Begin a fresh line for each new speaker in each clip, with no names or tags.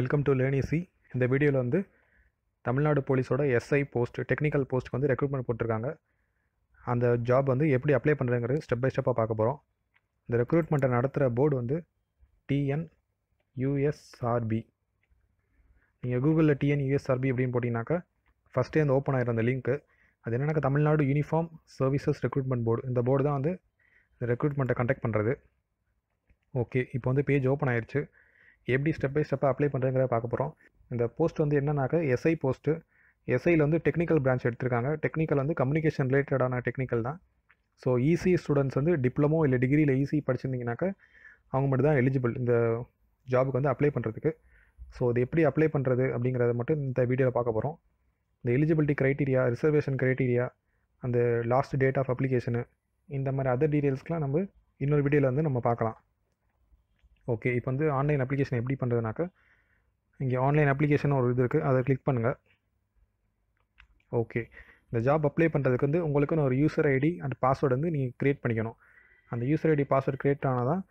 Welcome to லேர்னிசி இந்த வீடியோவில் வந்து தமிழ்நாடு போலீஸோட எஸ்ஐ போஸ்ட் டெக்னிக்கல் போஸ்ட்டுக்கு வந்து ரெக்ரூட்மெண்ட் போட்டிருக்காங்க. அந்த ஜாப் வந்து எப்படி அப்ளை பண்ணுறதுங்கிறது ஸ்டெப் பை ஸ்டெப்பாக பார்க்க போகிறோம் இந்த ரெக்ரூட்மெண்ட்டை நடத்துகிற போர்டு வந்து டிஎன் யூஎஸ்ஆர்பி நீங்கள் கூகுளில் டிஎன் யூஎஸ்ஆர்பி அப்படின்னு போட்டிங்கனாக்கா ஃபஸ்ட்டே வந்து ஓப்பன் ஆகிடும் அந்த லிங்க்கு அது என்னென்னாக்கா Tamil Nadu uniform services recruitment board இந்த போர்டு தான் வந்து இந்த ரெக்ரூட்மெண்ட்டை கண்டக்ட் பண்ணுறது ஓகே இப்போ வந்து பேஜ் ஓப்பன் ஆயிடுச்சு எப்படி ஸ்டெப் பை ஸ்டெப்பாக அப்ளை பண்ணுறதுங்கிறத பார்க்க போகிறோம் இந்த போஸ்ட் வந்து என்னன்னாக்கா எஸ்ஐ போஸ்ட்டு எஸ்ஐயில் வந்து டெக்னிக்கல் பிரான்ச் எடுத்திருக்காங்க. டெக்னிக்கல் வந்து கம்யூனிகேஷன் ரிலேட்டடான டெக்னிக்கல் தான். ஸோ இசி ஸ்டூடெண்ட்ஸ் வந்து டிப்ளமோ இல்லை டிகிரியில் ஈஸி படிச்சிருந்தீங்கனாக்கா அவங்க மட்டும் தான் எலிஜிபிள் இந்த ஜாபுக்கு வந்து அப்ளை பண்ணுறதுக்கு ஸோ அது எப்படி அப்ளை பண்ணுறது அப்படிங்கிறத மட்டும் இந்த வீடியோவில் பார்க்க போகிறோம் இந்த எலிஜிபிலிட்டி க்ரைட்டீரியா ரிசர்வேஷன் க்ரைட்டீரியா அந்த லாஸ்ட் டேட் ஆஃப் அப்ளிகேஷனு இந்த மாதிரி அதர் டீட்டெயில்ஸ்க்கெலாம் நம்ம இன்னொரு வீடியோவில் வந்து நம்ம பார்க்கலாம். ஓகே இப்போ வந்து ஆன்லைன் அப்ளிகேஷன் எப்படி பண்ணுறதுனாக்கா இங்கே ஆன்லைன் அப்ளிகேஷன் ஒரு இது இருக்குது அதை கிளிக் பண்ணுங்கள் ஓகே இந்த ஜாப் அப்ளை பண்ணுறதுக்கு வந்து உங்களுக்குன்னு ஒரு யூசர் ஐடி அண்ட் பாஸ்வேர்டு வந்து நீங்கள் க்ரியேட் பண்ணிக்கணும். அந்த யூசர் ஐடி பாஸ்வேர்டு க்ரியேட் ஆனால் தான்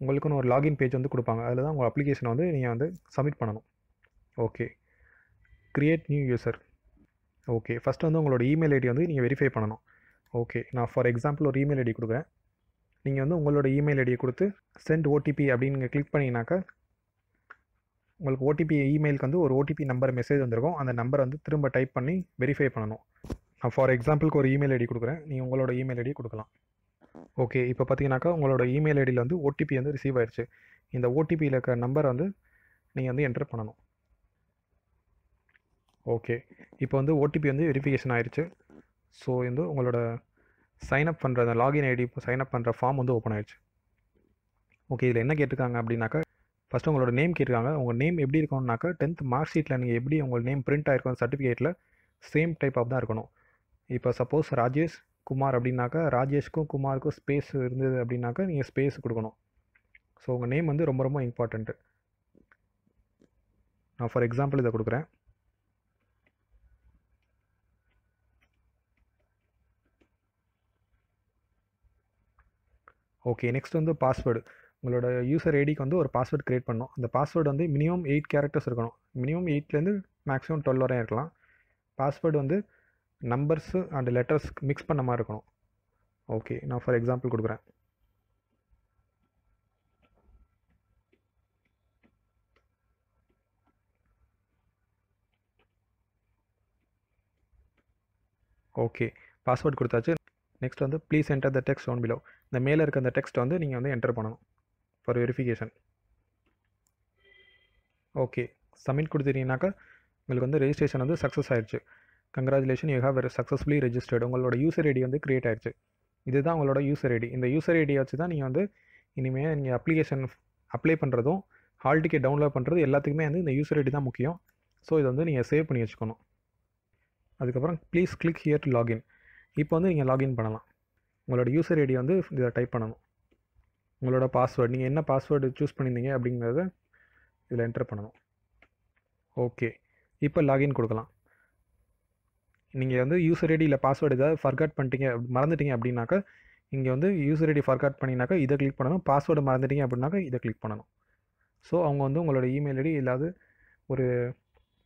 உங்களுக்குன்னு ஒரு லாகின் பேஜ் வந்து கொடுப்பாங்க. அதில் தான் உங்கள் அப்ளிகேஷனை வந்து நீங்கள் வந்து சப்மிட் பண்ணணும். Okay create new user okay first வந்து உங்களோட இமெயில் ஐடி வந்து நீங்கள் வெரிஃபை பண்ணணும். ஓகே நான் ஃபார் எக்ஸாம்பிள் ஒரு இமெயில் ஐடி கொடுக்குறேன். நீங்கள் வந்து உங்களோட இமெயில் ஐடியை கொடுத்து சென்ட் ஓடிபி அப்படின்னு நீங்கள் கிளிக் பண்ணிங்கனாக்கா உங்களுக்கு ஓடிபி இமெயிலுக்கு வந்து ஒரு ஓடிபி நம்பர் மெசேஜ் வந்திருக்கும். அந்த நம்பரை வந்து திரும்ப டைப் பண்ணி வெரிஃபை பண்ணணும். நான் ஃபார் எக்ஸாம்பிளுக்கு ஒரு இமெயில் ஐடி கொடுக்குறேன். நீங்கள் உங்களோட இமெயில் ஐடி கொடுக்கலாம். ஓகே இப்போ பார்த்தீங்கன்னாக்கா உங்களோட இமெயில் ஐடியில் வந்து ஓடிபி வந்து ரிசீவ் ஆயிடுச்சு. இந்த ஓடிபியில் இருக்கிற நம்பரை வந்து நீங்கள் வந்து என்டர் பண்ணணும். ஓகே இப்போ வந்து ஓடிபி வந்து வெரிஃபிகேஷன் ஆயிடுச்சு. ஸோ வந்து உங்களோட சைன்அப் பண்ணுற அந்த லாகின் ஐடி சைன்அப் பண்ணுற ஃபார்ம் வந்து ஓப்பன் ஆயிடுச்சு. ஓகே இதில் என்ன கேட்டிருக்காங்க அப்படின்னாக்கா ஃபஸ்ட்டு உங்களோட நேம் கேட்டிருக்காங்க. உங்கள் நேம் எப்படி இருக்கணும்னாக்கா டென்த் மார்க் ஷீட்டில் நீங்கள் எப்படி உங்கள் நேம் பிரிண்ட் ஆயிருக்கும் சர்டிஃபிகேட்டில் சேம் டைப் ஆஃப் தான் இருக்கணும். இப்போ சப்போஸ் ராஜேஷ் குமார் அப்படின்னாக்கா ராஜேஷ்க்கும் குமாருக்கும் ஸ்பேஸ் இருந்தது அப்படின்னாக்கா நீங்கள் ஸ்பேஸ் கொடுக்கணும். ஸோ உங்கள் நேம் வந்து ரொம்ப ரொம்ப இம்பார்ட்டண்ட்டு நான் ஃபார் எக்ஸாம்பிள் இதை கொடுக்குறேன். ஓகே நெக்ஸ்ட் வந்து பாஸ்வேர்டு உங்களோட யூசர் ஐடிக்கு வந்து ஒரு பாஸ்வேர்டு க்ரியேட் பண்ணணும். அந்த பாஸ்வேர்டு வந்து மினிமம் எயிட் கேரக்டர்ஸ் இருக்கணும். மினிமம் எயிட்லேருந்து மேக்ஸிமம் டுவெல் வரையும் இருக்கலாம். பாஸ்வேர்டு வந்து நம்பர்ஸு அண்ட் லெட்டர்ஸ் மிக்ஸ் பண்ண மாதிரி இருக்கணும். ஓகே நான் ஃபார் எக்ஸாம்பிள் கொடுக்குறேன். ஓகே பாஸ்வேர்டு கொடுத்தாச்சு. நெக்ஸ்ட் வந்து please enter the text one below இந்த மேலே இருக்க அந்த டெக்ஸ்ட் வந்து நீங்கள் வந்து என்டர் பண்ணணும். ஃபார் வெரிஃபிகேஷன் ஓகே சப்மிட் கொடுத்துட்டீங்கன்னாக்கா உங்களுக்கு வந்து ரெஜிஸ்ட்ரேஷன் வந்து சக்ஸஸ் ஆயிடுச்சு congratulation you have successfully registered உங்களோட யூசர் ஐடி வந்து க்ரியேட் ஆயிடுச்சு இதுதான் உங்களோட யூசர் ஐடி இந்த யூசர் ஐடியை வச்சு தான் நீங்கள் வந்து இனிமேல் நீங்கள் அப்ளிகேஷன் அப்ளை பண்ணுறதும் ஹால் டிக்கெட் டவுன்லோட் பண்ணுறது எல்லாத்துக்குமே வந்து இந்த யூசர் ஐடி தான் முக்கியம். ஸோ இதை வந்து நீங்கள் சேவ் பண்ணி வச்சுக்கணும். அதுக்கப்புறம் please click here to login இப்போ வந்து நீங்கள் லாகின் பண்ணலாம். உங்களோட யூசர் ஐடி வந்து இதை டைப் பண்ணணும். உங்களோட பாஸ்வேர்டு நீங்கள் என்ன பாஸ்வேர்டு சூஸ் பண்ணியிருந்தீங்க அப்படிங்கிறத இதில் என்டர் பண்ணணும். ஓகே இப்போ லாகின் கொடுக்கலாம். நீங்கள் வந்து யூசர் ஐடி இல்லை பாஸ்வேர்டு ஏதாவது ஃபர்காட் பண்ணிட்டீங்க மறந்துட்டீங்க அப்படின்னாக்கா இங்கே வந்து யூசர் ஐடி ஃபர்காட் பண்ணினாக்கா இதை கிளிக் பண்ணணும். பாஸ்வேர்டு மறந்துட்டீங்க அப்படின்னாக்கா இதை கிளிக் பண்ணணும். ஸோ அவங்க வந்து உங்களோட இமெயில் ஐடி இல்லாத ஒரு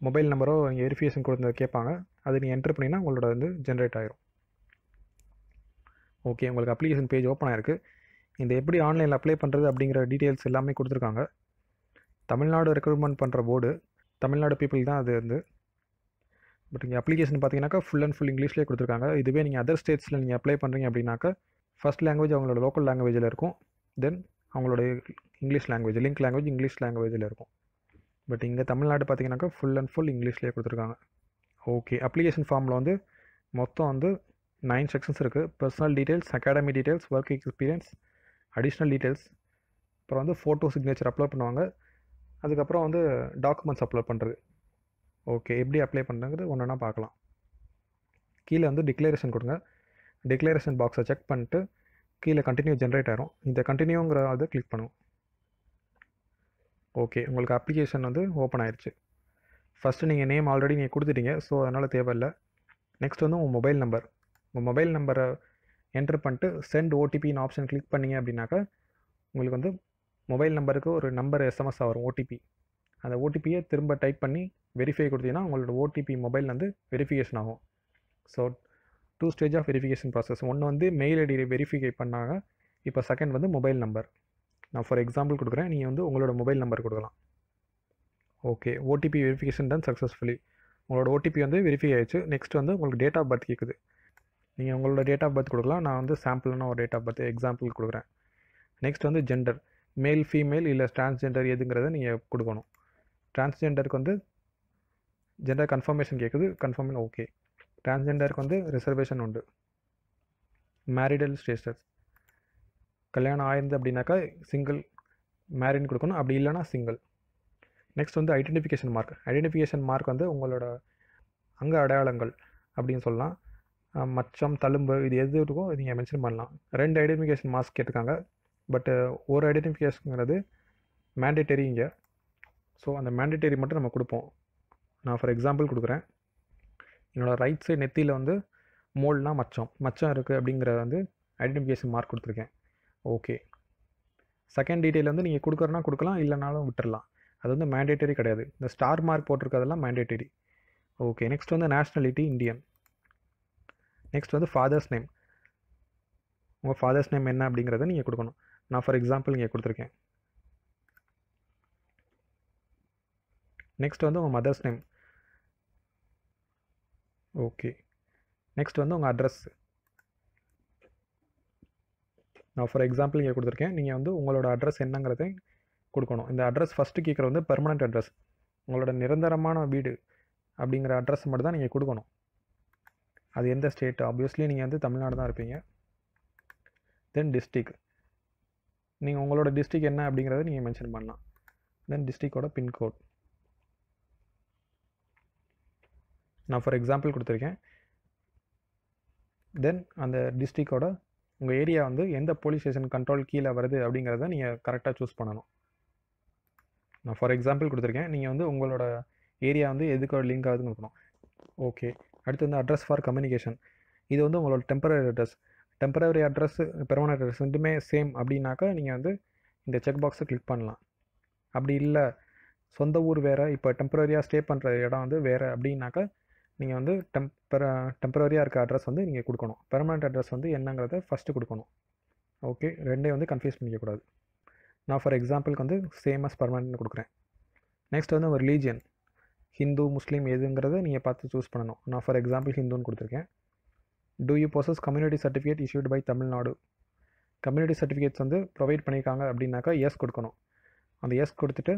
மொபைல் நம்பரோ நீங்கள் வெரிஃபிகேஷன் கொடுத்து கேட்பாங்க. அதை நீங்கள் என்டர் பண்ணிங்கன்னா உங்களோட வந்து ஜென்ரேட் ஆயிரும். ஓகே உங்களுக்கு அப்ளிகேஷன் பேஜ் ஓப்பன் ஆயிருக்கு. இந்த எப்படி ஆன்லைனில் அப்ளை பண்ணுறது அப்படிங்கிற டீட்டெயில்ஸ் எல்லாமே கொடுத்துருக்காங்க. தமிழ்நாடு ரெக்ரூட்மெண்ட் பண்ணுற போர்டு தமிழ்நாடு பீப்புள் தான் அது வந்து. பட் இங்கே அப்ளிகேஷன் பார்த்தீங்கன்னாக்கா ஃபுல் அண்ட் ஃபுல் இங்கிலீஷ்லேயே கொடுத்துருக்காங்க. இதுவே நீங்கள் அதர் ஸ்டேட்ஸில் நீங்கள் அப்ளை பண்ணுறீங்க அப்படின்னாக்கா ஃபஸ்ட் லாங்குவேஜ் அவங்களோட லோக்கல் லாங்குவேஜில் இருக்கும். தென் அவங்களோட English language link language English லாங்குவேஜில் இருக்கும். பட் இங்கே தமிழ்நாடு பார்த்தீங்கன்னாக்கா ஃபுல் அண்ட் ஃபுல் இங்கிலீஷ்லேயே கொடுத்துருக்காங்க. ஓகே அப்ளிகேஷன் ஃபார்மில் வந்து மொத்தம் வந்து நைன் செக்ஷன்ஸ் இருக்குது personal details academy details work experience additional details அப்புறம் வந்து ஃபோட்டோ சிக்னேச்சர் அப்லோட் பண்ணுவாங்க. அதுக்கப்புறம் வந்து டாக்குமெண்ட்ஸ் அப்லோட் பண்ணுறது ஓகே எப்படி அப்ளை பண்ணுறது ஒன்றுனா ஒன்றா பார்க்கலாம். கீழே வந்து டிக்ளரேஷன் கொடுங்க. டிக்ளரேஷன் பாக்ஸை செக் பண்ணிட்டு கீழே கண்டினியூ ஜென்ரேட் ஆகிரும் இந்த கண்டினியூங்கிற அதை கிளிக் பண்ணுவோம் ஓகே உங்களுக்கு அப்ளிகேஷன் வந்து ஓப்பன் ஆயிடுச்சு ஃபஸ்ட்டு நீங்கள் நேம் ஆல்ரெடி நீங்கள் கொடுத்துட்டீங்க. ஸோ அதனால் தேவையில்லை. நெக்ஸ்ட் வந்து உங்கள் மொபைல் நம்பர் உங்கள் மொபைல் நம்பரை என்டர் பண்ணிட்டு சென்ட் ஓடிபின்னு ஆப்ஷன் கிளிக் பண்ணீங்க அப்படின்னாக்கா உங்களுக்கு வந்து மொபைல் நம்பருக்கு ஒரு நம்பர் எஸ்எம்எஸ் வரும் ஓடிபி அந்த ஓடிபியை திரும்ப டைப் பண்ணி வெரிஃபை கொடுத்தீங்கன்னா உங்களோட ஓடிபி மொபைல் வந்து வெரிஃபிகேஷன் ஆகும். So two stage of verification process ஒன்று வந்து மெயில் ஐடி வெரிஃபிகை பண்ணாங்க இப்போ செகண்ட் வந்து மொபைல் நம்பர் நான் ஃபார் எக்ஸாம்பிள் கொடுக்குறேன் நீங்கள் வந்து உங்களோட மொபைல் நம்பர் கொடுக்கலாம். Okay OTP verification done successfully உங்களோட ஓடிபி வந்து வெரிஃபை ஆயிடுச்சு. நெக்ஸ்ட் வந்து உங்களுக்கு டேட் ஆஃப் பர்த் கேட்குது நீங்கள் உங்களோட டேட் ஆஃப் பர்த் கொடுக்கலாம். நான் வந்து சாம்பிள்னா ஒரு டேட் ஆஃப் பர்த் எக்ஸாம்பிள் கொடுக்குறேன். நெக்ஸ்ட் வந்து ஜெண்டர் மேல் ஃபீமேல் இல்லை டிரான்ஸ்ஜெண்டர் எதுங்கிறத நீங்கள் கொடுக்கணும். டிரான்ஸ்ஜெண்டருக்கு வந்து ஜெண்டர் கன்ஃபர்மேஷன் கேட்குது கன்ஃபர்மேஷன் ஓகே டிரான்ஸ்ஜெண்டருக்கு வந்து ரிசர்வேஷன் உண்டு. மேரிடல் ஸ்டேட்டஸ் கல்யாணம் ஆயிருந்து அப்படின்னாக்கா சிங்கிள் மேரின்னு கொடுக்கணும். அப்படி இல்லைனா சிங்கிள் நெக்ஸ்ட் வந்து ஐடென்டிஃபிகேஷன் மார்க் ஐடென்டிஃபிகேஷன் மார்க் வந்து உங்களோட அங்க அடையாளங்கள் அப்படின்னு சொல்லலாம். மச்சம் தழும்பு இது எது இருக்கோ நீங்கள் மென்ஷன் பண்ணலாம். ரெண்டு ஐடென்டிஃபிகேஷன் மாஸ்க் கேட்டிருக்காங்க. பட்டு ஒரு ஐடென்டிஃபிகேஷனுங்கிறது மேண்டேட்டரி இங்கே. ஸோ அந்த மேண்டேட்டரி மட்டும் நம்ம கொடுப்போம். நான் ஃபார் எக்ஸாம்பிள் கொடுக்குறேன். என்னோடய ரைட் சைடு நெத்தியில் வந்து மோல்னா மச்சம். மச்சம் இருக்குது அப்படிங்கிறத வந்து ஐடென்டிஃபிகேஷன் மார்க் கொடுத்துருக்கேன். ஓகே செகண்ட் டீட்டெயில் வந்து நீங்கள் கொடுக்குறனா கொடுக்கலாம் இல்லைனாலும் விட்டுடலாம் அது வந்து மேண்டேட்டரி கிடையாது. இந்த ஸ்டார் மார்க் போட்டிருக்கிறதெல்லாம் மேண்டேட்டரி ஓகே நெக்ஸ்ட் வந்து நேஷ்னலிட்டி இந்தியன் நெக்ஸ்ட் வந்து ஃபாதர்ஸ் நேம் உங்கள் ஃபாதர்ஸ் நேம் என்ன அப்படிங்கிறத நீங்கள் கொடுக்கணும். நான் ஃபார் எக்ஸாம்பிள் இங்கே கொடுத்துருக்கேன். நெக்ஸ்ட் வந்து உங்கள் மதர்ஸ் நேம் ஓகே நெக்ஸ்ட் வந்து உங்கள் அட்ரஸ் நான் ஃபார் எக்ஸாம்பிள் இங்கே கொடுத்துருக்கேன். நீங்கள் வந்து உங்களோட அட்ரஸ் என்னங்கிறதை கொடுக்கணும். இந்த அட்ரஸ் ஃபஸ்ட்டு கேட்குற வந்து பெர்மனண்ட் அட்ரஸ் உங்களோட நிரந்தரமான வீடு அப்படிங்கிற அட்ரஸ் மட்டும் தான் நீங்கள் கொடுக்கணும். அது எந்த ஸ்டேட் ஆப்வியஸ்லி நீங்கள் வந்து தமிழ்நாடு தான் இருப்பீங்க. தென் டிஸ்ட்ரிக் நீங்கள் உங்களோட டிஸ்ட்ரிக் என்ன அப்படிங்கிறத நீங்கள் மென்ஷன் பண்ணலாம். தென் டிஸ்ட்ரிக்டோட பின்கோட் நான் ஃபார் எக்ஸாம்பிள் கொடுத்துருக்கேன். தென் அந்த டிஸ்ட்ரிக்டோட உங்கள் ஏரியா வந்து எந்த போலீஸ் ஸ்டேஷன் கண்ட்ரோல் கீழே வருது அப்படிங்கிறத நீங்கள் கரெக்டாக சூஸ் பண்ணணும். நான் ஃபார் எக்ஸாம்பிள் கொடுத்துருக்கேன். நீங்கள் வந்து உங்களோட ஏரியா வந்து எதுக்கு லிங்க் ஆகுதுன்னு இருக்கணும் ஓகே அடுத்து வந்து அட்ரஸ் ஃபார் கம்யூனிகேஷன் இது வந்து உங்களோட temporary address temporary address permanent address ரெண்டுமே சேம் அப்படின்னாக்கா நீங்கள் வந்து இந்த செக் பாக்ஸை கிளிக் பண்ணலாம். அப்படி இல்லை சொந்த ஊர் வேறு இப்போ டெம்பரரியாக ஸ்டே பண்ணுற இடம் வந்து வேறு அப்படின்னாக்கா நீங்கள் வந்து டெம்பர டெம்பரரியாக இருக்க அட்ரஸ் வந்து நீங்கள் கொடுக்கணும். பெர்மனன்ட் அட்ரஸ் வந்து என்னங்கிறத ஃபஸ்ட்டு கொடுக்கணும். ஓகே ரெண்டையும் வந்து கன்ஃபியூஸ் பண்ணிக்கக்கூடாது நான் ஃபார் எக்ஸாம்பிளுக்கு வந்து சேம் அஸ் பர்மனெண்ட்னு கொடுக்குறேன். நெக்ஸ்ட் வந்து ஒரு ரிலீஜியன் ஹிந்து முஸ்லீம் எதுங்கிறத நீங்கள் பார்த்து சூஸ் பண்ணணும். நான் ஃபார் எக்ஸாம்பிள் ஹிந்துன்னு கொடுத்துருக்கேன். Do you process community certificate issued by Tamil Nadu community certificates வந்து ப்ரொவைட் பண்ணியிருக்காங்க அப்படின்னாக்கா எஸ் கொடுக்கணும். அந்த எஸ் கொடுத்துட்டு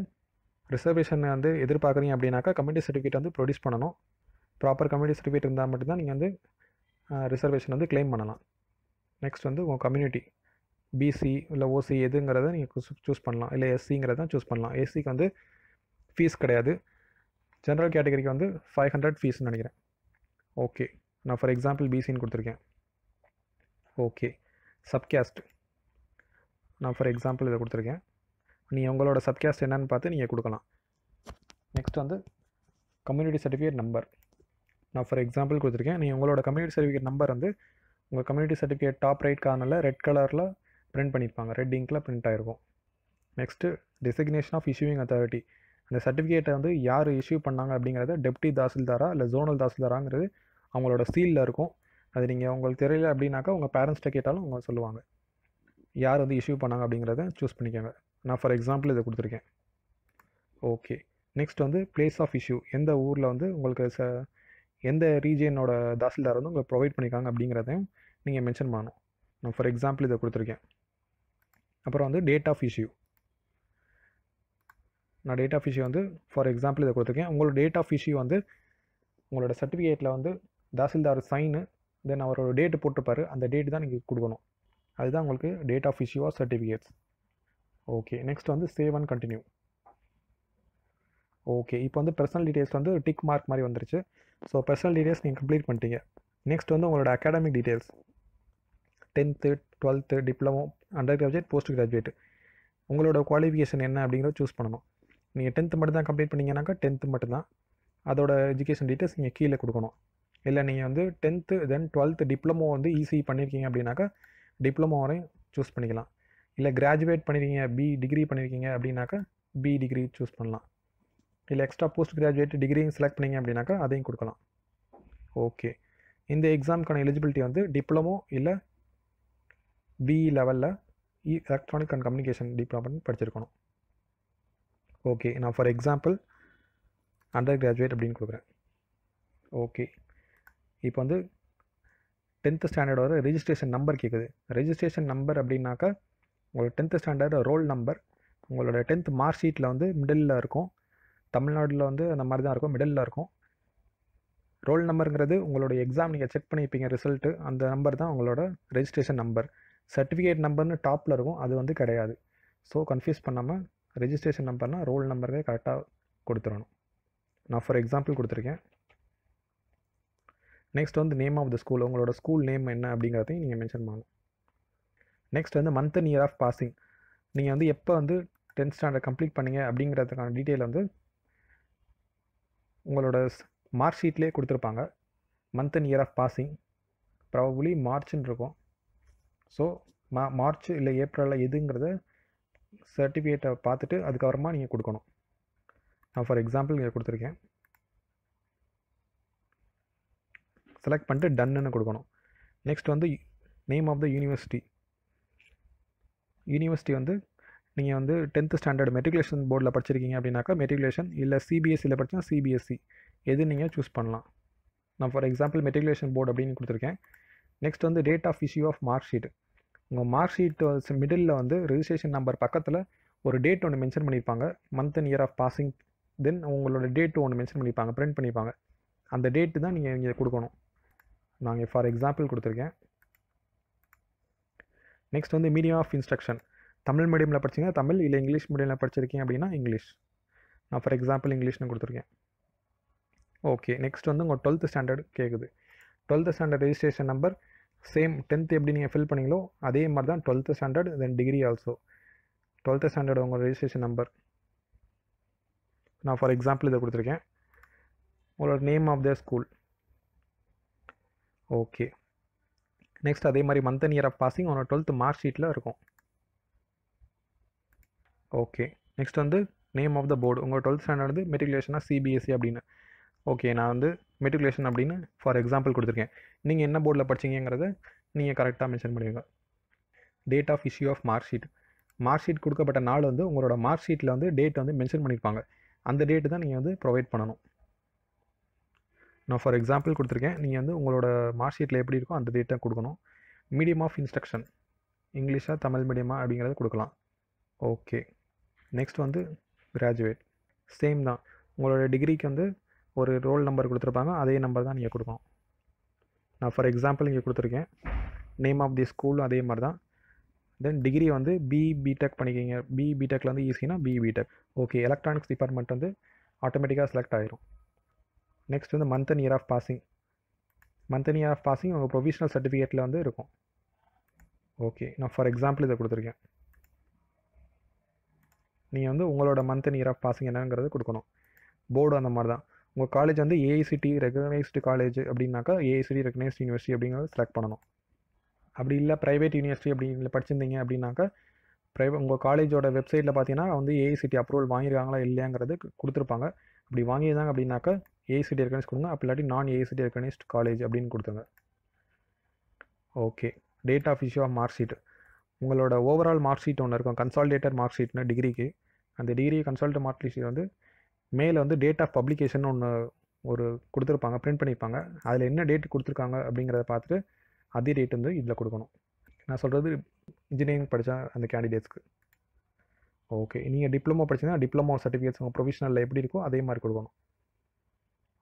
ரிசர்வேஷன் வந்து எதிர்பார்க்குறீங்க அப்படின்னாக்கா கம்யூனிட்டி சர்டிஃபிகேட் வந்து ப்ரொடியூஸ் பண்ணணும். ப்ராப்பர் கம்யூனிட்டி சர்டிஃபிகேட் இருந்தால் மட்டும்தான் நீங்கள் வந்து ரிசர்வேஷன் வந்து கிளைம் பண்ணலாம். நெக்ஸ்ட் வந்து உங்கள் கம்யூனிட்டி பிசி இல்லை ஓசி எதுங்கிறத நீங்கள் சூஸ் பண்ணலாம். இல்லை எஸ்சிங்கிறத சூஸ் பண்ணலாம். எஸ்சிக்கு வந்து ஃபீஸ் கிடையாது. ஜென்ரல் கேட்டகரிக்கு வந்து ஃபைவ் ஹண்ட்ரட் ஃபீஸ்னு நினைக்கிறேன். ஓகே நான் ஃபார் எக்ஸாம்பிள் பிசின்னு கொடுத்துருக்கேன். ஓகே சப்கேஸ்ட் நான் ஃபார் எக்ஸாம்பிள் இதை கொடுத்துருக்கேன். நீங்கள் உங்களோட சப்கேஸ்ட் என்னன்னு பார்த்து நீங்கள் கொடுக்கலாம். நெக்ஸ்ட் வந்து கம்யூனிட்டி சர்டிஃபிகேட் நம்பர் நான் ஃபார் எக்ஸாம்பிள் கொடுத்துருக்கேன். நீங்கள் உங்களோட கம்யூனிட்டி சர்டிஃபிகேட் நம்பர் வந்து உங்கள் கம்யூனிட்டி சர்டிஃபிகேட் டாப் ரைட் கார்னரில் ரெட் கலரில் பிரிண்ட் பண்ணியிருப்பாங்க. ரெட் இங்கில் பிரிண்ட் ஆகிருக்கும் next designation of issuing authority அந்த சர்டிஃபிகேட்டை வந்து யார் இஷ்யூ பண்ணாங்க அப்படிங்கிறத டெப்டி தாசில்தாரா இல்லை ஜோனல் தாசில்தாராங்கிறது அவங்களோட சீலில் இருக்கும். அது நீங்கள் உங்களுக்கு தெரியல அப்படின்னாக்கா உங்கள் பேரண்ட்ஸ்கிட்ட கேட்டாலும் அவங்க சொல்லுவாங்க. யார் வந்து இஷ்யூ பண்ணாங்க அப்படிங்கிறத சூஸ் பண்ணிக்கோங்க. நான் ஃபார் எக்ஸாம்பிள் இதை கொடுத்துருக்கேன். ஓகே நெக்ஸ்ட் வந்து பிளேஸ் ஆஃப் இஷ்யூ எந்த ஊரில் வந்து உங்களுக்கு ச எந்த ரீஜியனோட தாசில்தார் வந்து உங்களுக்கு ப்ரொவைட் பண்ணியிருக்காங்க அப்படிங்கிறதையும் நீங்கள் மென்ஷன் பண்ணணும். நான் ஃபார் எக்ஸாம்பிள் இதை கொடுத்துருக்கேன். அப்புறம் வந்து டேட் ஆஃப் இஷ்யூ நான் டேட் ஆஃப் இஷ்யூ வந்து ஃபார் எக்ஸாம்பிள் இதை கொடுத்துருக்கேன். உங்களோட டேட் ஆஃப் இஷ்யூ வந்து உங்களோட சர்டிஃபிகேட்டில் வந்து தாசில்தார் சைனு தென் அவரோட டேட்டு போட்டிருப்பாரு. அந்த டேட் தான் நீங்கள் கொடுக்கணும். அதுதான் உங்களுக்கு date of issue of certificates okay next வந்து சேவ் அண்ட் கண்டினியூ ஓகே இப்போ வந்து பர்சனல் டீட்டெயில்ஸ் வந்து டிக் மார்க் மாதிரி வந்துருச்சு. ஸோ பர்சனல் டீட்டெயில்ஸ் நீங்கள் கம்ப்ளீட் பண்ணிட்டீங்க. நெக்ஸ்ட் வந்து உங்களோட academic details tenth twelfth diploma undergraduate postgraduate உங்களோட குவாலிஃபிகேஷன் என்ன அப்படிங்கிறத சூஸ் பண்ணணும். நீங்கள் டென்த்து மட்டும் தான் கம்ப்ளீட் பண்ணீங்கன்னாக்கா டென்த்து மட்டும்தான் அதோட எஜுகேஷன் டீட்டெயில்ஸ் நீங்கள் கீழே கொடுக்கணும். இல்லை நீங்கள் வந்து டென்த்து தென் டுவெல்த்து டிப்ளமோ வந்து ஈஸி பண்ணியிருக்கீங்க அப்படின்னாக்கா டிப்ளமோ வரையும் சூஸ் பண்ணிக்கலாம். இல்லை கிராஜுவேட் பண்ணியிருக்கீங்க பி டிகிரி பண்ணியிருக்கீங்க அப்படின்னாக்கா பி டிகிரி சூஸ் பண்ணலாம். இல்லை எக்ஸ்ட்ரா போஸ்ட் கிராஜுவேட் டிகிரியும் செலக்ட் பண்ணிங்க அப்படின்னாக்கா அதையும் கொடுக்கலாம். ஓகே இந்த எக்ஸாமுக்கான எலிஜிபிலிட்டி வந்து டிப்ளமோ இல்லை பிஇ லெவலில் எலக்ட்ரானிக் அண்ட் கம்யூனிகேஷன் டிப்ளமோ படிச்சிருக்கணும். ஓகே நான் ஃபார் எக்ஸாம்பிள் அண்டர் கிராஜுவேட் அப்படின்னு கொடுக்குறேன். ஓகே இப்போ வந்து டென்த்து ஸ்டாண்டர்டோட ரிஜிஸ்ட்ரேஷன் நம்பர் கேட்குது ரெஜிஸ்ட்ரேஷன் நம்பர் அப்படின்னாக்கா உங்களோட டென்த்து ஸ்டாண்டர்ட் ரோல் நம்பர் உங்களோட டென்த் மார்க் ஷீட்டில் வந்து மிடில் இருக்கும். தமிழ்நாட்டில் வந்து அந்த மாதிரி தான் இருக்கும் மிடில் இருக்கும். ரோல் நம்பருங்கிறது உங்களோட எக்ஸாம் நீங்கள் செக் பண்ணியிருப்பீங்க ரிசல்ட்டு அந்த நம்பர் தான் உங்களோட ரெஜிஸ்ட்ரேஷன் நம்பர் சர்டிஃபிகேட் நம்பர்னு டாப்பில் இருக்கும் அது வந்து கிடையாது. ஸோ கன்ஃபியூஸ் பண்ணாமல் ரெஜிஸ்ட்ரேஷன் நம்பர்னால் ரோல் நம்பரே கரெக்டாக கொடுத்துடணும். நான் ஃபார் எக்ஸாம்பிள் கொடுத்துருக்கேன். நெக்ஸ்ட் வந்து நேம் ஆஃப் த ஸ்கூல் உங்களோட ஸ்கூல் நேம் என்ன அப்படிங்கிறதையும் நீங்கள் மென்ஷன் பண்ணணும். நெக்ஸ்ட் வந்து month and year of passing நீங்கள் வந்து எப்போ வந்து டென்த் ஸ்டாண்டர்ட் கம்ப்ளீட் பண்ணீங்க அப்படிங்கிறதுக்கான டீட்டெயில் வந்து உங்களோட மார்க் ஷீட்லேயே கொடுத்துருப்பாங்க. Month and year of passing probably மார்ச்னு இருக்கும். ஸோ மா மார்ச் இல்லை ஏப்ரலில் எதுங்கிறத சர்டிஃபிகேட்டை பார்த்துட்டு அதுக்கப்புறமா நீங்கள் கொடுக்கணும். நான் ஃபார் எக்ஸாம்பிள் இங்கே கொடுத்துருக்கேன். செலக்ட் பண்ணிட்டு டன்னுன்னு கொடுக்கணும். நெக்ஸ்ட் வந்து name of the university university வந்து நீங்கள் வந்து டென்த்து ஸ்டாண்டர்ட் மெட்ரிகுலேஷன் போர்டில் படிச்சிருக்கீங்க அப்படின்னாக்கா மெட்ரிகுலேஷன் இல்லை சிபிஎஸ்சியில் படித்தா சிபிஎஸ்சி எது நீங்கள் சூஸ் பண்ணலாம். நான் ஃபார் எக்ஸாம்பிள் மெட்ரிகுலேஷன் போர்டு அப்படின்னு கொடுத்துருக்கேன். நெக்ஸ்ட் வந்து date of issue of mark sheet உங்கள் மார்க் ஷீட் மிடில் வந்து ரிஜிஸ்ட்ரேஷன் நம்பர் பக்கத்தில் ஒரு டேட் ஒன்று மென்ஷன் பண்ணியிருப்பாங்க month and year of passing then உங்களோட டேட்டு ஒன்று மென்ஷன் பண்ணியிருப்பாங்க பிரிண்ட் பண்ணியிருப்பாங்க அந்த டேட்டு தான் நீங்கள் இங்கே கொடுக்கணும். நாங்கள் ஃபார் எக்ஸாம்பிள் கொடுத்துருக்கேன். நெக்ஸ்ட் வந்து மீடியம் ஆஃப் இன்ஸ்ட்ரக்ஷன் தமிழ் மீடியமில் படிச்சிங்கன்னா தமிழ் இல்லை இங்கிலீஷ் மீடியமில் படிச்சிருக்கீங்க அப்படின்னா இங்கிலீஷ். நான் ஃபார் எக்ஸாம்பிள் இங்கிலீஷ்னு கொடுத்துருக்கேன். ஓகே நெக்ஸ்ட் வந்து உங்கள் டுவெல்த்து ஸ்டாண்டர்ட் கேட்குது twelfth standard registration number same tenth எப்படி நீங்கள் ஃபில் பண்ணீங்களோ அதே மாதிரி தான் twelfth standard then degree also twelfth standard உங்கள் ரெஜிஸ்ட்ரேஷன் நம்பர் நான் ஃபார் எக்ஸாம்பிள் இதை கொடுத்துருக்கேன். உங்களோட name of the school okay next அதே மாதிரி month and year of passing உங்களோட டுவெல்த் மார்க் ஷீட்டில் இருக்கும். ஓகே நெக்ஸ்ட் வந்து நேம் ஆஃப் த போர்டு உங்கள் டுவெல்த் ஸ்டாண்டர்ட் வந்து மெட்ரிகுலேஷனாக சிபிஎஸ்சி அப்படின்னு. ஓகே நான் வந்து மெட்ரிகுலேஷன் அப்படின்னு ஃபார் எக்ஸாம்பிள் கொடுத்துருக்கேன். நீங்கள் என்ன போர்டில் படிச்சிங்கிறத நீங்கள் கரெக்டாக மென்ஷன் பண்ணுவீங்க date of issue of mark sheet mark sheet கொடுக்கப்பட்ட நாள் வந்து உங்களோட மார்க் ஷீட்டில் வந்து டேட் வந்து மென்ஷன் பண்ணியிருப்பாங்க அந்த டேட்டு தான் நீங்கள் வந்து ப்ரொவைட் பண்ணணும். நான் ஃபார் எக்ஸாம்பிள் கொடுத்துருக்கேன். நீங்கள் வந்து உங்களோட மார்க் ஷீட்டில் எப்படி இருக்கோ அந்த டேட்டை கொடுக்கணும். மீடியம் ஆஃப் இன்ஸ்ட்ரக்ஷன் இங்கிலீஷாக தமிழ் மீடியமாக அப்படிங்கிறத கொடுக்கலாம். ஓகே நெக்ஸ்ட் வந்து கிராஜுவேட் சேம் தான். உங்களோட டிகிரிக்கு வந்து ஒரு ரோல் நம்பர் கொடுத்துருப்பாங்க அதே நம்பர் தான் நீங்கள் கொடுக்கணும் நான் ஃபார் எக்ஸாம்பிள் இங்கே கொடுத்துருக்கேன். நேம் ஆஃப் தி ஸ்கூல் அதே மாதிரி தான். தென் டிகிரி வந்து பி பிடெக் பண்ணிக்கிங்க. பி பிடெக்கில் வந்து ஈஸினா B BTech okay electronics department வந்து ஆட்டோமேட்டிக்காக செலக்ட் ஆகிரும் நெக்ஸ்ட் வந்து month and year of passing month and year of passing உங்கள் ப்ரொவிஷனல் சர்டிஃபிகேட்டில் வந்து இருக்கும். ஓகே நான் ஃபார் எக்ஸாம்பிள் இதை கொடுத்துருக்கேன். நீங்கள் வந்து உங்களோட month and year of passing என்னங்கிறது கொடுக்கணும். போர்டு அந்த மாதிரி தான். உங்கள் காலேஜ் வந்து ஏஐசிடி ரெகனைஸ்டு காலேஜ் அப்படின்னாக்கா ஏஐசிடி ரெகனைஸ்டு யூனிவர்சிட்டி அப்படிங்கிறத செலக்ட் பண்ணணும். அப்படி இல்லை ப்ரைவேட் யூனிவர்சிட்டி அப்படி படிச்சிருந்தீங்க அப்படின்னாக்கா ப்ரைவே உங்கள் காலேஜோட வெப்சைட்டில் பார்த்தீங்கன்னா வந்து ஏஐசிடி அப்ரூவல் வாங்கியிருக்காங்களா இல்லையாங்கிறது கொடுத்துருப்பாங்க. அப்படி வாங்கியிருந்தாங்க அப்படின்னாக்கா ஏஐசிடி ரெகனைஸ் கொடுங்க. அப்படி இல்லாட்டி நான் ஏஐசிடி ரெகனைஸ்ட் காலேஜ் அப்படின்னு கொடுத்துங்க okay date of issue of mark sheet உங்களோட ஓவரால் மார்க் ஷீட் ஒன்று இருக்கும். கன்சால்டேட்டர் மார்க் ஷீட்னு டிகிரிக்கு அந்த டிகிரி கன்சால்ட் மார்க் ஷீட் வந்து மேலே வந்து டேட் ஆஃப் பப்ளிகேஷன் ஒன்று ஒரு கொடுத்துருப்பாங்க பிரிண்ட் பண்ணியிருப்பாங்க. அதில் என்ன டேட் கொடுத்துருக்காங்க அப்படிங்கிறத பார்த்துட்டு அதே டேட் வந்து இதில் கொடுக்கணும். நான் சொல்கிறது இன்ஜினியரிங் படித்தேன் அந்த கேண்டிடேட்ஸ்க்கு ஓகே நீங்கள் டிப்ளமோ படிச்சீங்கன்னா டிப்ளமோ சர்டிஃபிகேட்ஸ் உங்கள் ப்ரொஃபஷனலில் எப்படி இருக்கோ அதே மாதிரி கொடுக்கணும்.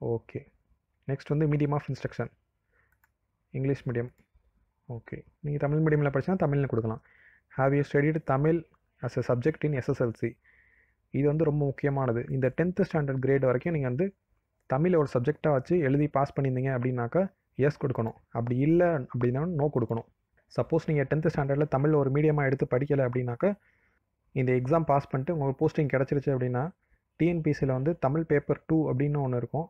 ஓகே நெக்ஸ்ட் வந்து medium of instruction English medium okay நீங்கள் தமிழ் மீடியமில் படித்தா தமிழில் கொடுக்கலாம். Have you studied Tamil as a subject in SSLC இது வந்து ரொம்ப முக்கியமானது. இந்த டென்த்து ஸ்டாண்டர்ட் கிரேட் வரைக்கும் நீங்கள் வந்து தமிழை ஒரு சப்ஜெக்டாக வச்சு எழுதி பாஸ் பண்ணியிருந்தீங்க அப்படின்னாக்கா எஸ் கொடுக்கணும். அப்படி இல்லை அப்படின்னா நோ கொடுக்கணும். சப்போஸ் நீங்கள் டென்த்து ஸ்டாண்டர்டில் தமிழ் ஒரு மீடியமாக எடுத்து படிக்கலை அப்படின்னாக்கா இந்த எக்ஸாம் பாஸ் பண்ணிட்டு உங்களுக்கு போஸ்டிங் கிடச்சிருச்சு அப்படின்னா டிஎன்பிசியில் வந்து தமிழ் பேப்பர் டூ அப்படின்னு ஒன்று இருக்கும்.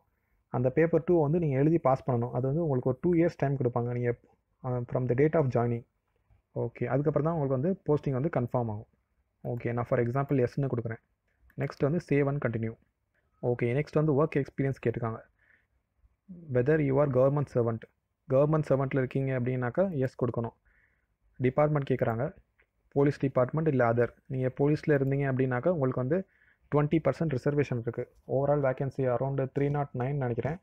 அந்த பேப்பர் டூ வந்து நீங்கள் எழுதி பாஸ் பண்ணணும். அது வந்து உங்களுக்கு ஒரு டூ இயர்ஸ் டைம் கொடுப்பாங்க. நீங்கள் from the date of joining okay அதுக்கப்புறம் தான் உங்களுக்கு வந்து போஸ்டிங் வந்து கன்ஃபார்ம் ஆகும். ஓகே நான் ஃபார் எக்ஸாம்பிள் எஸ்ன்னு கொடுக்குறேன். நெக்ஸ்ட் வந்து save and continue okay next வந்து ஒர்க் எக்ஸ்பீரியன்ஸ் கேட்டிருக்காங்க. Whether you are government servant government சர்வெண்ட்டில் இருக்கீங்க அப்படின்னாக்கா எஸ் கொடுக்கணும். டிபார்ட்மெண்ட் கேட்குறாங்க. போலீஸ் டிபார்ட்மெண்ட் இல்லை அதர் நீங்கள் போலீஸில் இருந்தீங்க அப்படின்னாக்கா உங்களுக்கு வந்து டுவெண்ட்டி பர்சன்ட் ரிசர்வேஷன் இருக்குது overall vacancy around three nought nine நினைக்கிறேன்.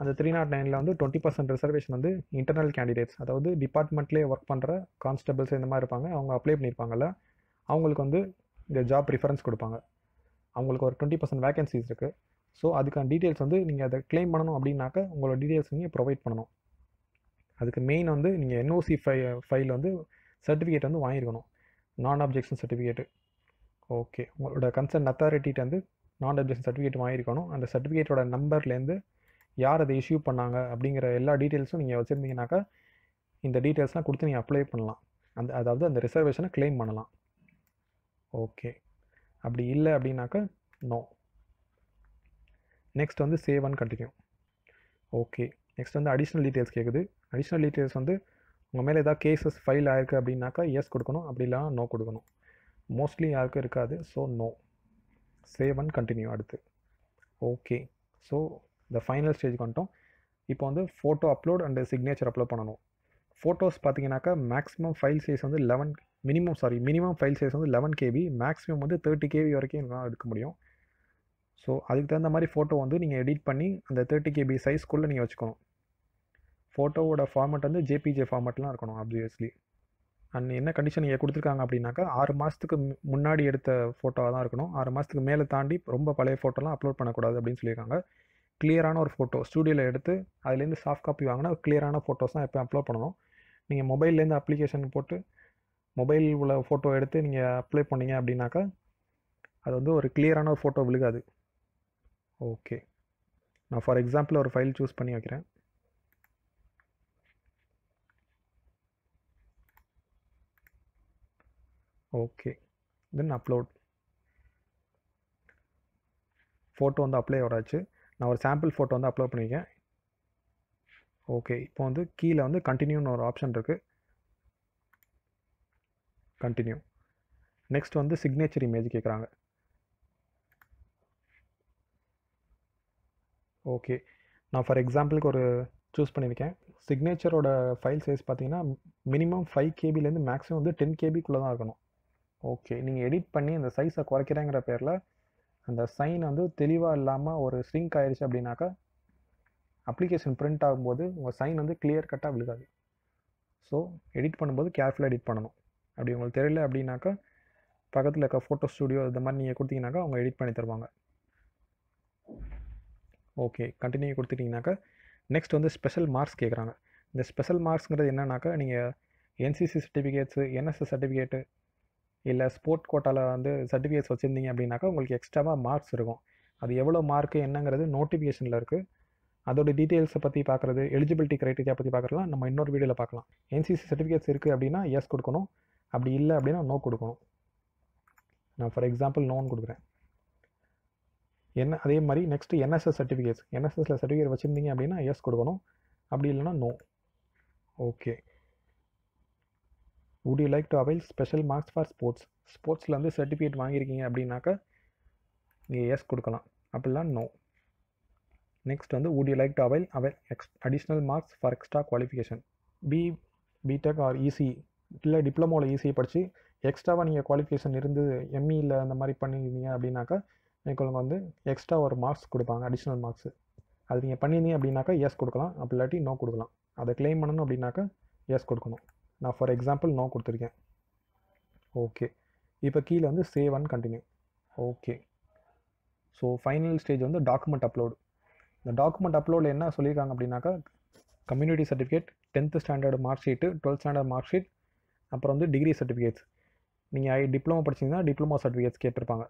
அந்த த்ரீ நாட் நைனில் வந்து டுவெண்ட்டி பர்சன்ட் ரிசர்வேஷன் வந்து இன்டர்னல் கேண்டிடேட்ஸ் அதாவது டிபார்ட்மெண்ட்லேயே ஒர்க் பண்ணுற கான்ஸ்டபிள்ஸ் இந்த மாதிரி இருப்பாங்க. அவங்க அப்ளை பண்ணியிருப்பாங்கல்ல அவங்களுக்கு வந்து இந்த ஜாப் ப்ரிஃபரன்ஸ் கொடுப்பாங்க. அவங்களுக்கு ஒரு டுவெண்ட்டி பர்சன்ட் வேகன்சிஸ் இருக்குது ஸோ அதுக்கான டீட்டெயில்ஸ் வந்து நீங்கள் அதை க்ளைம் பண்ணணும் அப்படின்னாக்கா உங்களோட டீட்டெயில்ஸ் நீங்கள் ப்ரொவைட் பண்ணணும். அதுக்கு மெயின் வந்து நீங்கள் என்ஓசி ஃபை ஃபைல் வந்து சர்டிஃபிகேட் வந்து வாங்கியிருக்கணும் நான் அப்ஜெக்ஷன் சர்டிஃபிகேட்டு ஓகே உங்களோட கன்சர்ன் அத்தாரிட்டிகிட்ட வந்து நான் அப்ஜெக்ஷன் சர்டிஃபிகேட் வாங்கியிருக்கணும் அந்த சர்டிஃபிகேட்டோட நம்பர்லேருந்து யார் அதை இஷ்யூ பண்ணாங்க அப்படிங்கிற எல்லா டீட்டெயில்ஸும் நீங்கள் வச்சுருந்தீங்கனாக்கா இந்த டீட்டெயில்ஸ்லாம் கொடுத்து நீங்கள் அப்ளை பண்ணலாம். அந்த அதாவது அந்த ரிசர்வேஷனை க்ளைம் பண்ணலாம். ஓகே அப்படி இல்லை அப்படின்னாக்கா நோ நெக்ஸ்ட் வந்து save and continue okay next வந்து அடிஷ்னல் டீட்டெயில்ஸ் கேட்குது அடிஷ்னல் டீட்டெயில்ஸ் வந்து உங்கள் மேலே ஏதாவது கேசஸ் ஃபைல் ஆயிருக்கு அப்படின்னாக்கா எஸ் கொடுக்கணும். அப்படி இல்லைனா நோ கொடுக்கணும். மோஸ்ட்லி யாருக்கும் இருக்காது. So no save and continue அடுத்து. ஓகே ஸோ இந்த ஃபைனல் ஸ்டேஜ் வந்துட்டோம். இப்போ வந்து photo upload and signature upload பண்ணணும். ஃபோட்டோஸ் பார்த்தீங்கன்னாக்கா மேக்ஸிமம் ஃபைல் சைஸ் வந்து eleven minimum sorry minimum file size வந்து லெவன் கேபி மேக்ஸிமம் வந்து தேர்ட்டி கேபி வரைக்கும் என்னால் எடுக்க முடியும். ஸோ அதுக்கு தகுந்த மாதிரி ஃபோட்டோ வந்து நீங்கள் எடிட் பண்ணி அந்த தேர்ட்டி கேபி சைஸ்க்குள்ளே நீங்கள் வச்சுக்கணும். ஃபோட்டோவோட ஃபார்மேட் வந்து ஜேபிஜே ஃபார்மேட்லாம் இருக்கணும் ஆப்வியஸ்லி அண்ட் என்ன கண்டிஷன் நீங்கள் கொடுத்துருக்காங்க அப்படின்னாக்கா ஆறு மாதத்துக்கு முன்னாடி எடுத்த ஃபோட்டோவாக தான் இருக்கணும். ஆறு மாதத்துக்கு மேலே தாண்டி ரொம்ப பழைய ஃபோட்டோலாம் அப்லோட் பண்ணக்கூடாது அப்படின்னு சொல்லியிருக்காங்க. கிளியரான ஒரு ஃபோட்டோ ஸ்டூடியோவில் எடுத்து அதுலேருந்து சாஃப்ட் காப்பி வாங்கினா கிளியரான ஃபோட்டோஸ் தான் எப்போ அப்லோட் பண்ணணும். நீங்கள் மொபைல்லேருந்து அப்ளிகேஷன் போட்டு மொபைல் உள்ள ஃபோட்டோ எடுத்து நீங்கள் அப்ளை பண்ணீங்க அப்படின்னாக்கா அது வந்து ஒரு கிளியரான ஒரு ஃபோட்டோ விழுகாது. ஓகே நான் ஃபார் எக்ஸாம்பிள் ஒரு ஃபைல் சூஸ் பண்ணி வைக்கிறேன். ஓகே தென் அப்லோட் ஃபோட்டோ வந்து அப்ளை ஆடாச்சு நான் ஒரு சாம்பிள் ஃபோட்டோ வந்து அப்லோட் பண்ணியிருக்கேன் ஓகே இப்போ வந்து கீழே வந்து கண்டினியூன்னு ஒரு ஆப்ஷன் இருக்குது கண்டினியூ நெக்ஸ்ட் வந்து சிக்னேச்சர் இமேஜ் கேட்குறாங்க ஓகே நான் ஃபார் எக்ஸாம்பிளுக்கு ஒரு சூஸ் பண்ணியிருக்கேன். சிக்னேச்சரோட ஃபைல் சைஸ் பார்த்தீங்கன்னா மினிமம் ஃபைவ் கேபிலேருந்து மேக்ஸிமம் வந்து டென் கேபிக்குள்ளே தான் இருக்கணும். ஓகே நீங்கள் எடிட் பண்ணி அந்த சைஸை குறைக்கிறேங்கிற பேரில் அந்த சைன் வந்து தெளிவாக இல்லாமல் ஒரு ஸ்ரிங்க் ஆயிடுச்சு அப்படின்னாக்கா அப்ளிகேஷன் பிரிண்ட் ஆகும்போது உங்கள் சைன் வந்து கிளியர் கட்டாக விழுகாது. ஸோ எடிட் பண்ணும்போது கேர்ஃபுல்லாக எடிட் பண்ணணும். அப்படி உங்களுக்கு தெரியல அப்படின்னாக்கா பக்கத்தில் இருக்க ஃபோட்டோ ஸ்டூடியோ இந்த மாதிரி நீங்கள் கொடுத்தீங்கன்னாக்கா அவங்க எடிட் பண்ணி தருவாங்க. ஓகே கண்டினியூ கொடுத்துட்டிங்கனாக்கா நெக்ஸ்ட் வந்து ஸ்பெஷல் மார்க்ஸ் கேட்குறாங்க இந்த ஸ்பெஷல் மார்க்ஸுங்கிறது என்னன்னாக்கா நீங்கள் என்சிசி சர்டிஃபிகேட்ஸு என்எஸ்எஸ் சர்டிஃபிகேட்டு இல்லை ஸ்போர்ட் கோட்டாவில் வந்து சர்டிஃபிகேட்ஸ் வச்சுருந்தீங்க அப்படின்னாக்கா உங்களுக்கு எக்ஸ்ட்ராவாக மார்க்ஸ் இருக்கும். அது எவ்வளோ மார்க்கு என்னங்கிறது நோட்டிஃபிகேஷனில் இருக்குது அதோட டீட்டெயில்ஸை பற்றி பார்க்குறது எலிஜிபிலிட்டி க்ரைட்டீரியா பற்றி பார்க்குறதுலாம் நம்ம இன்னொரு வீடியோவில் பார்க்கலாம் என்சிசி சர்டிஃபிகேட்ஸ் இருக்குது அப்படின்னா எஸ் கொடுக்கணும். அப்படி இல்லை அப்படின்னா நோ கொடுக்கணும். நான் ஃபார் எக்ஸாம்பிள் நோன் கொடுக்குறேன். என்ன அதே மாதிரி நெக்ஸ்ட்டு என்எஸ்எஸ் சர்டிஃபிகேட்ஸ் என்எஸ்எஸில் சர்டிஃபிகேட் வச்சுருந்தீங்க அப்படின்னா எஸ் கொடுக்கணும். அப்படி இல்லைனா no okay would you like to avail special marks for sports ஸ்போர்ட்ஸில் வந்து சர்டிஃபிகேட் வாங்கியிருக்கீங்க அப்படின்னாக்கா நீங்கள் எஸ் கொடுக்கலாம். அப்படிலாம் நோ நெக்ஸ்ட் வந்து would you like to avail avail ex additional marks for extra qualification B BTech or EC இல்லை டிப்ளமோவில் ஈஸி படித்து எக்ஸ்ட்ராவாக நீங்கள் குவாலிஃபிகேஷன் இருந்து எம்இயில் அந்த மாதிரி பண்ணியிருந்தீங்க அப்படின்னாக்கா உங்களுக்கு வந்து எக்ஸ்ட்ரா ஒரு மார்க்ஸ் கொடுப்பாங்க அடிஷ்னல் மார்க்ஸு அது நீங்கள் பண்ணியிருந்தீங்க அப்படின்னாக்கா எஸ் கொடுக்கலாம். அப்படி இல்லாட்டி நோ கொடுக்கலாம். அதை கிளைம் பண்ணணும் அப்படின்னாக்கா எஸ் கொடுக்கணும். நான் ஃபார் எக்ஸாம்பிள் நோ கொடுத்துருக்கேன். ஓகே இப்போ கீழே வந்து save and continue okay so final stage வந்து டாக்குமெண்ட் அப்லோடு இந்த டாக்குமெண்ட் அப்லோடில் என்ன சொல்லியிருக்காங்க அப்படின்னாக்கா community certificate tenth standard mark sheet twelfth standard mark sheet அப்புறம் வந்து டிகிரி சர்டிஃபிகேட்ஸ் நீங்கள் ஐ டிப்ளமோ படிச்சிங்கன்னா டிப்ளமோ சர்டிஃபிகேட்ஸ் கேட்டிருப்பாங்க.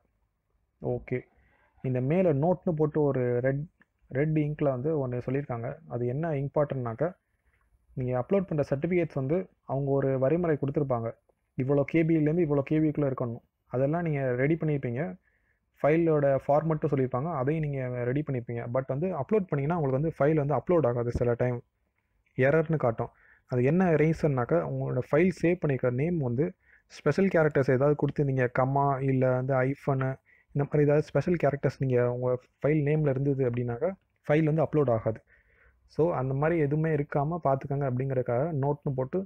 ஓகே இந்த மேலே நோட்னு போட்டு ஒரு ரெட் ரெட் இங்கில் வந்து ஒன்று சொல்லியிருக்காங்க அது என்ன இம்பார்ட்டன்ட்னாக்கா நீங்கள் அப்லோட் பண்ணுற சர்டிஃபிகேட்ஸ் வந்து அவங்க ஒரு வரைமுறை கொடுத்துருப்பாங்க. இவ்வளோ கேபிலேருந்து இவ்வளோ கேபிக்குள்ளே இருக்கணும். அதெல்லாம் நீங்கள் ரெடி பண்ணியிருப்பீங்க ஃபைலோட ஃபார்மெட்டும் சொல்லியிருப்பாங்க. அதையும் நீங்கள் ரெடி பண்ணியிருப்பீங்க பட் வந்து அப்லோட் பண்ணிங்கன்னா உங்களுக்கு வந்து ஃபைல் வந்து அப்லோட் ஆகாது சில டைம் எரர்னு காட்டும். அது என்ன ரீசன்னாக்கா உங்களோட ஃபைல் சேவ் பண்ணியிருக்கிற நேம் வந்து ஸ்பெஷல் கேரக்டர்ஸ் ஏதாவது கொடுத்துருந்தீங்க. கம்மா இல்லை வந்து ஐஃபனு இந்த மாதிரி ஏதாவது ஸ்பெஷல் கேரக்டர்ஸ் நீங்கள் உங்கள் ஃபைல் நேமில் இருந்தது அப்படின்னாக்கா ஃபைல் வந்து அப்லோட் ஆகாது. ஸோ அந்த மாதிரி எதுவுமே இருக்காமல் பார்த்துக்கங்க அப்படிங்கிறதுக்காக நோட்னு போட்டு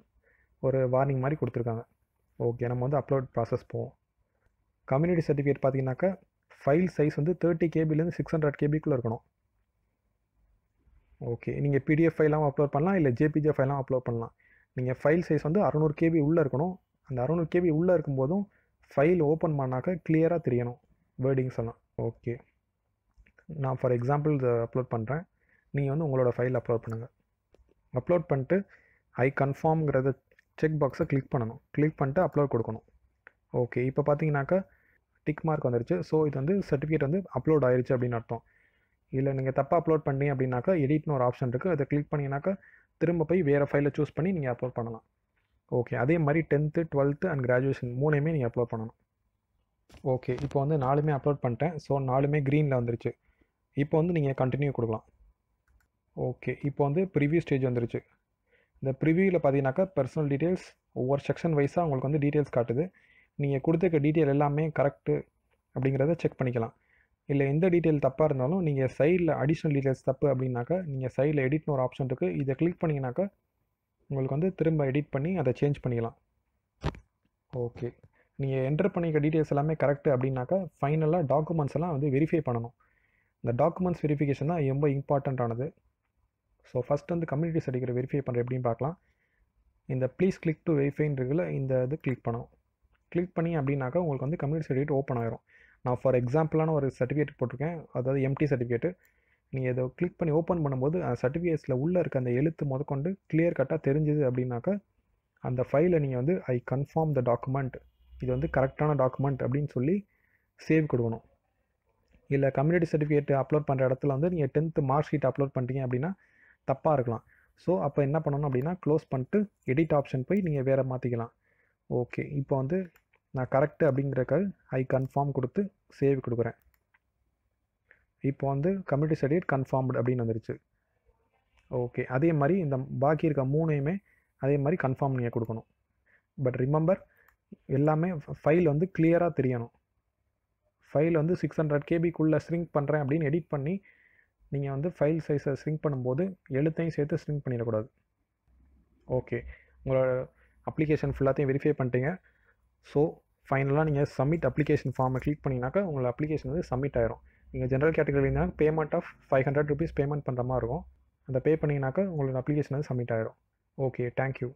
ஒரு வார்னிங் மாதிரி கொடுத்துருக்காங்க. ஓகே நம்ம வந்து அப்லோட் ப்ராசஸ் போவோம். கம்யூனிட்டி சர்டிஃபிகேட் பார்த்தீங்கன்னாக்கா ஃபைல் சைஸ் வந்து தேர்ட்டி கேபிலேருந்து சிக்ஸ் ஹண்ட்ரட் கேபிக்குள்ளே இருக்கணும். ஓகே நீங்கள் பிடிஎஃப் ஃபைலாகவும் அப்லோட் பண்ணலாம் இல்லை ஜேபிஜே ஃபைலாகவும் அப்லோட் பண்ணலாம். நீங்கள் ஃபைல் சைஸ் வந்து அறநூறு கேபி உள்ளே இருக்கணும். அந்த அறநூறு கேபி உள்ளே இருக்கும்போதும் ஃபைல் ஓப்பன் பண்ணாக்க கிளியராக தெரியணும். வேர்டிங்ஸ் எல்லாம் ஓகே நான் ஃபார் எக்ஸாம்பிள் இதை அப்லோட் பண்ணுறேன் நீங்கள் வந்து உங்களோட ஃபைல் அப்லோட் பண்ணுங்கள் அப்லோட் பண்ணிட்டு ஐ கன்ஃபார்ம்ங்கிறத செக் பாக்ஸை கிளிக் பண்ணணும். கிளிக் பண்ணிட்டு அப்லோட் கொடுக்கணும். ஓகே இப்போ பார்த்தீங்கன்னாக்கா டிக் மார்க் வந்துருச்சு. ஸோ இது வந்து சர்டிஃபிகேட் வந்து அப்லோட் ஆயிடுச்சு அப்படின்னு அர்த்தம். இல்லை நீங்கள் தப்பாக அப்லோட் பண்ணி அப்படின்னாக்கா எடிட்னு ஒரு ஆப்ஷன் இருக்குது அதை கிளிக் பண்ணிங்கனாக்கா திரும்ப போய் வேறு ஃபைலை சூஸ் பண்ணி நீங்கள் அப்லோட் பண்ணலாம். ஓகே அதே மாதிரி டென்த்து டுவெல்த்து அண்ட் கிராஜுவேஷன் மூணையுமே நீங்கள் அப்லோட் பண்ணணும். ஓகே இப்போ வந்து நாலுமே அப்லோட் பண்ணிட்டேன். ஸோ நாலுமே க்ரீனில் வந்துருச்சு. இப்போ வந்து நீங்கள் கண்டினியூ கொடுக்கலாம். ஓகே இப்போ வந்து ப்ரிவியூ ஸ்டேஜ் வந்துருச்சு. இந்த ப்ரிவியூவில் பார்த்தீங்கன்னாக்கா பர்சனல் டீட்டெயில்ஸ் ஒவ்வொரு செக்ஷன் வைஸாக உங்களுக்கு வந்து டீட்டெயில்ஸ் காட்டுது. நீங்கள் கொடுத்துருக்க டீட்டெயில் எல்லாமே கரெக்டு அப்படிங்கிறத செக் பண்ணிக்கலாம். இல்லை எந்த டீட்டெயில் தப்பாக இருந்தாலும் நீங்கள் சைடில் அடிஷ்னல் டீட்டெயில்ஸ் தப்பு அப்படின்னாக்கா நீங்கள் சைடில் எடிட்னு ஒரு ஆப்ஷன் இருக்குது இதை கிளிக் பண்ணிங்கனாக்கா உங்களுக்கு வந்து திரும்ப எடிட் பண்ணி அதை சேஞ்ச் பண்ணிக்கலாம். ஓகே நீங்கள் என்டர் பண்ணிக்க டீட்டெயில்ஸ் எல்லாமே கரெக்டு அப்படின்னாக்கா ஃபைனலாக டாக்குமெண்ட்ஸ் எல்லாம் வந்து வெரிஃபை பண்ணணும். இந்த டாக்குமெண்ட்ஸ் வெரிஃபிகேஷன் தான் ரொம்ப இம்பார்ட்டண்ட்டானது ஸோ ஃபஸ்ட் வந்து கம்யூனிட்டி சர்டிஃபிகேட் வெரிஃபை பண்ணுற எப்படின்னு பார்க்கலாம். இந்த ப்ளீஸ் கிளிக் டு வெரிஃபைன்றதுல இந்த இது கிளிக் பண்ணணும். கிளிக் பண்ணி அப்படின்னாக்கா உங்களுக்கு வந்து கம்யூனிட்டி சர்டிஃபிகேட் ஓப்பன் ஆயிரும். நான் ஃபார் எக்ஸாம்பிளான ஒரு சர்டிஃபிகேட் போட்டிருக்கேன். அதாவது எம்டி சர்டிஃபிகேட்டு நீங்கள் இதை கிளிக் பண்ணி ஓப்பன் பண்ணும்போது அந்த சர்டிஃபிகேட்ஸில் உள்ளே இருக்க அந்த எழுத்து முதற்கொண்டு கிளியர் கட்டாக தெரிஞ்சுது அப்படின்னாக்கா அந்த ஃபைலை நீங்கள் வந்து ஐ கன்ஃபார்ம் த டாக்குமெண்ட் இது வந்து கரெக்டான டாக்குமெண்ட் அப்படின்னு சொல்லி சேவ் கொடுக்கணும். இல்லை கம்யூனிட்டி சர்டிஃபிகேட் அப்லோட் பண்ணுற இடத்துல வந்து நீங்கள் டென்த்து மார்க் ஷீட் அப்லோட் பண்ணிட்டீங்க அப்படின்னா தப்பாக இருக்கலாம். ஸோ அப்போ என்ன பண்ணணும் அப்படின்னா க்ளோஸ் பண்ணிட்டு எடிட் ஆப்ஷன் போய் நீங்கள் வேறு மாற்றிக்கலாம் ஓகே இப்போ வந்து நான் கரெக்டு அப்படிங்கிறக்காக ஐ கன்ஃபார்ம் கொடுத்து சேவ் கொடுக்குறேன். இப்போ வந்து கம்யூனிட்டி சர்டிஃபிகேட் கன்ஃபார்ம்டு அப்படின்னு வந்துருச்சு. ஓகே அதே மாதிரி இந்த பாக்கி இருக்க மூணையுமே அதே மாதிரி கன்ஃபார்ம் நீங்கள் கொடுக்கணும். பட் ரிமெம்பர் எல்லாமே ஃபைல் வந்து கிளியராக தெரியணும். ஃபைல் வந்து சிக்ஸ் ஹண்ட்ரட் கேபிக்குள்ளே ஸ்ரிங்க் பண்ணுறேன் அப்படின்னு எடிட் பண்ணி நீங்கள் வந்து ஃபைல் சைஸை ஸ்ரிங்க் பண்ணும்போது எழுத்தையும் சேர்த்து ஸ்ரிங்க் பண்ணிடக்கூடாது. ஓகே உங்களோட அப்ளிகேஷன் ஃபுல்லாத்தையும் வெரிஃபை பண்ணிட்டீங்க. ஸோ ஃபைனலாக நீங்கள் சப்மிட் அப்ளிகேஷன் ஃபார்மை கிளிக் பண்ணிங்கனாக்கா உங்கள் அப்ளிகேஷன் வந்து சப்மிட் ஆயிரும். நீங்கள் general கேட்டகரினா payment of five hundred rupees payment பண்ணுற மாதிரி இருக்கும். அந்த பே பண்ணிங்கனாக்கா உங்களோட அப்ளிகேஷன் வந்து சப்மிட் ஆயிரும். Okay thank you